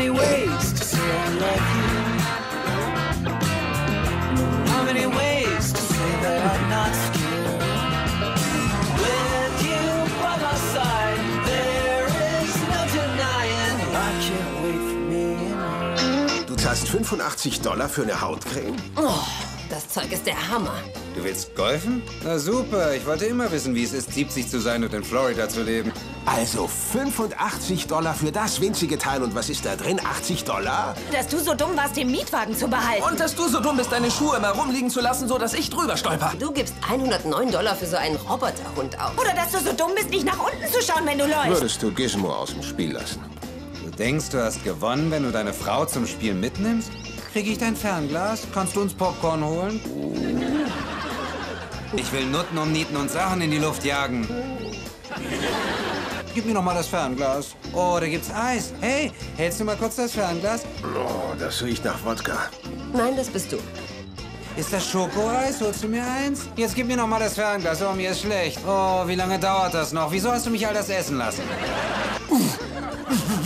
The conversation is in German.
many ways to say I love you? How many ways to say that I'm not scared? With you by my side, there is no denying I can't wait for me. Du zahlst 85 Dollar für eine Hautcreme? Oh das Zeug ist der Hammer. Du willst golfen? Na super, ich wollte immer wissen, wie es ist, 70 zu sein und in Florida zu leben. Also 85 Dollar für das winzige Teil. Und was ist da drin? 80 Dollar? Dass du so dumm warst, den Mietwagen zu behalten. Und dass du so dumm bist, deine Schuhe immer rumliegen zu lassen, so dass ich drüber stolper. Du gibst 109 Dollar für so einen Roboterhund aus. Oder dass du so dumm bist, nicht nach unten zu schauen, wenn du läufst. Würdest du Gizmo aus dem Spiel lassen? Du denkst, du hast gewonnen, wenn du deine Frau zum Spiel mitnimmst? Krieg ich dein Fernglas? Kannst du uns Popcorn holen? Ich will Nutten um Nieten und Sachen in die Luft jagen. Gib mir noch mal das Fernglas. Oh, da gibt's Eis. Hey, hältst du mal kurz das Fernglas? Oh, das riecht nach Wodka. Nein, das bist du. Ist das Schokoeis? Holst du mir eins? Jetzt gib mir noch mal das Fernglas. Oh, mir ist schlecht. Oh, wie lange dauert das noch? Wieso hast du mich all das essen lassen?